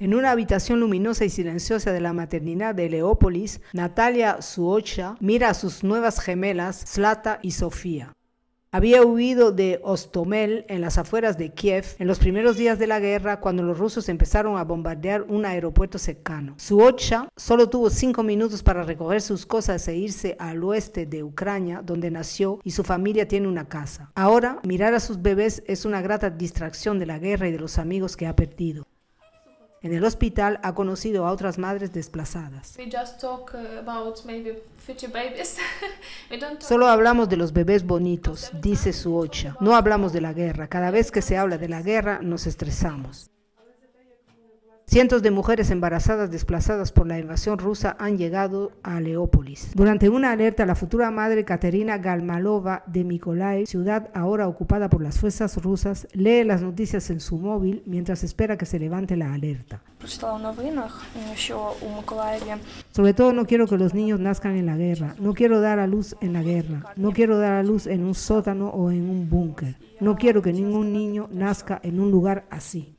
En una habitación luminosa y silenciosa de la maternidad de Leópolis, Natalia Suocha mira a sus nuevas gemelas, Slata y Sofía. Había huido de Ostomel en las afueras de Kiev en los primeros días de la guerra cuando los rusos empezaron a bombardear un aeropuerto cercano. Suocha solo tuvo cinco minutos para recoger sus cosas e irse al oeste de Ucrania, donde nació y su familia tiene una casa. Ahora, mirar a sus bebés es una grata distracción de la guerra y de los amigos que ha perdido. En el hospital ha conocido a otras madres desplazadas. Solo hablamos de los bebés bonitos, dice su ocha. No hablamos de la guerra. Cada vez que se habla de la guerra nos estresamos. Cientos de mujeres embarazadas desplazadas por la invasión rusa han llegado a Leópolis. Durante una alerta, la futura madre Katerina Galmalova de Mykolaiv, ciudad ahora ocupada por las fuerzas rusas, lee las noticias en su móvil mientras espera que se levante la alerta. Sobre todo no quiero que los niños nazcan en la guerra, no quiero dar a luz en la guerra, no quiero dar a luz en un sótano o en un búnker, no quiero que ningún niño nazca en un lugar así.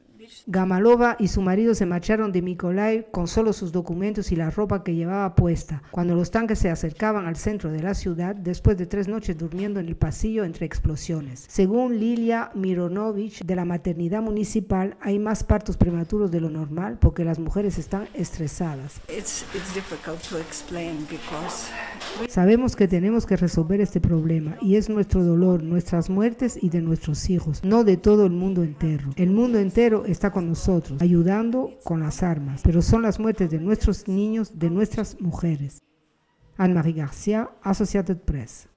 Gamalova y su marido se marcharon de Mykolaiv con solo sus documentos y la ropa que llevaba puesta, cuando los tanques se acercaban al centro de la ciudad después de tres noches durmiendo en el pasillo entre explosiones. Según Lilia Mironovich de la maternidad municipal, hay más partos prematuros de lo normal porque las mujeres están estresadas. Sabemos que tenemos que resolver este problema y es nuestro dolor, nuestras muertes y de nuestros hijos, no de todo el mundo entero. El mundo entero está con nosotros, ayudando con las armas, pero son las muertes de nuestros niños, de nuestras mujeres. Anne-Marie García, Associated Press.